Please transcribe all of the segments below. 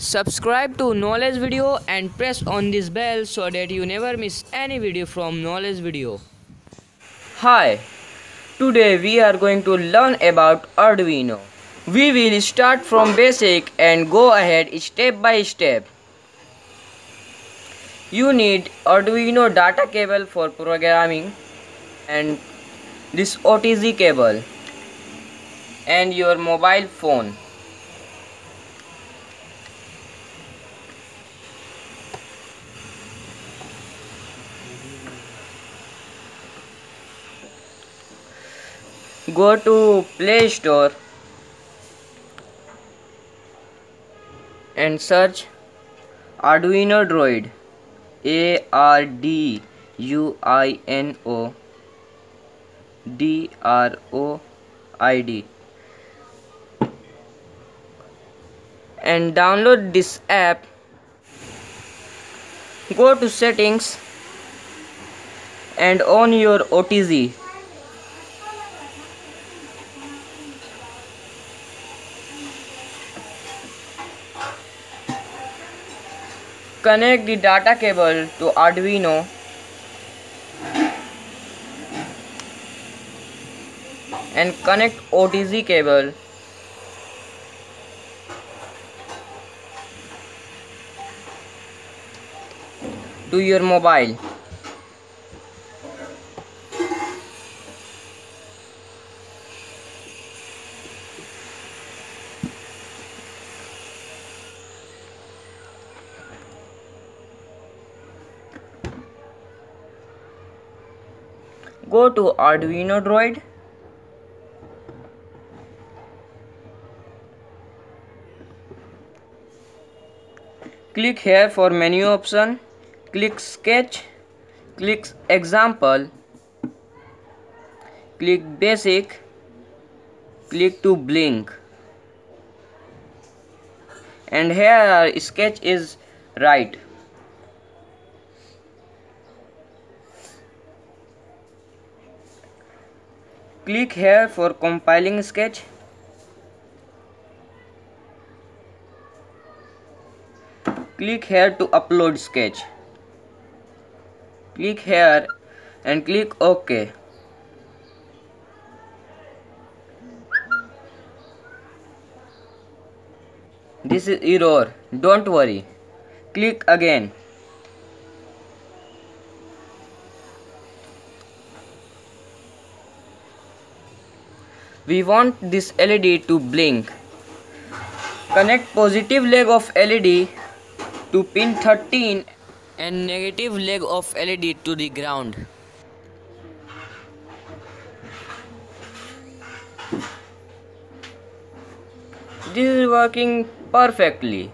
Subscribe to Knowledge Video and press on this bell so that you never miss any video from Knowledge Video. Hi, today we are going to learn about Arduino. We will start from basic and go ahead step by step. You need Arduino data cable for programming and this OTG cable and your mobile phone. Go to Play Store and search Arduino Droid. A R D U I N O D R O I D. And download this app. Go to settings and on your OTG connect the data cable to Arduino. And connect OTG cable. To your mobile go to Arduino Droid click here for menu option. Click sketch. Click example. Click basic. Click to blink. And here sketch is right click here for compiling sketch click here to upload sketch click here and click ok this is error don't worry click again we want this LED to blink. Connect positive leg of LED to pin 13 and negative leg of LED to the ground. This is working perfectly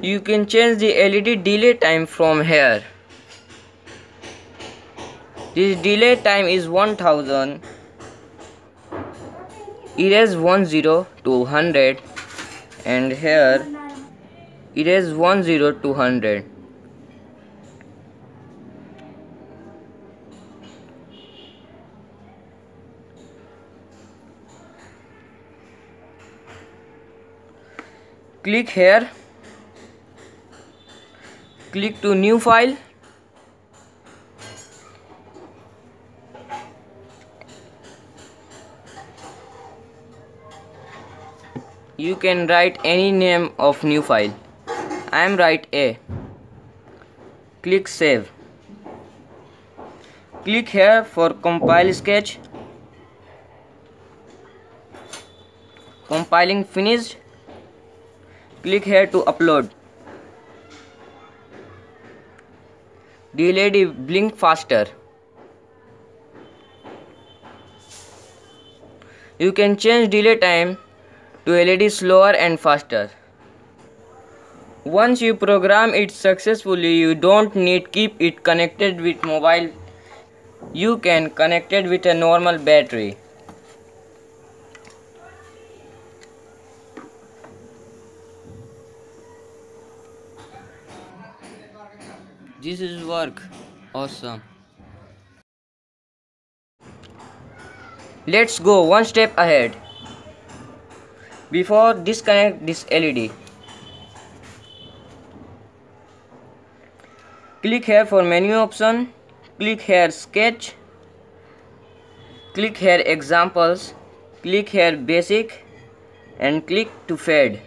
you can change the LED delay time from here. This delay time is 1000 erase 10 to 100 and here erase 10 to 100 click here click to new file. You can write any name of new file. I am write A. Click save. Click here for compile sketch. Compiling finished. Click here to upload LED blink faster? You can change delay time to LED slower and faster. Once you program it successfully you don't need keep it connected with mobile. You can connect it with a normal battery This is work. Awesome. Let's go one step ahead. Before disconnect this LED. Click here for menu option. Click here sketch. Click here examples. Click here basic and click to fade.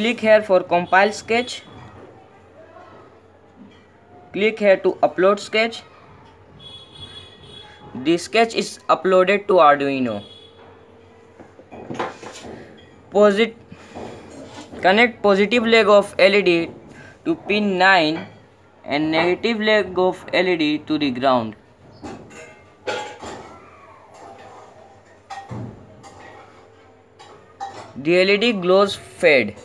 Click here for compile sketch. Click here to upload sketch. The sketch is uploaded to Arduino. Posit connect positive leg of LED to pin 9 and negative leg of LED to the ground. The LED glows fade.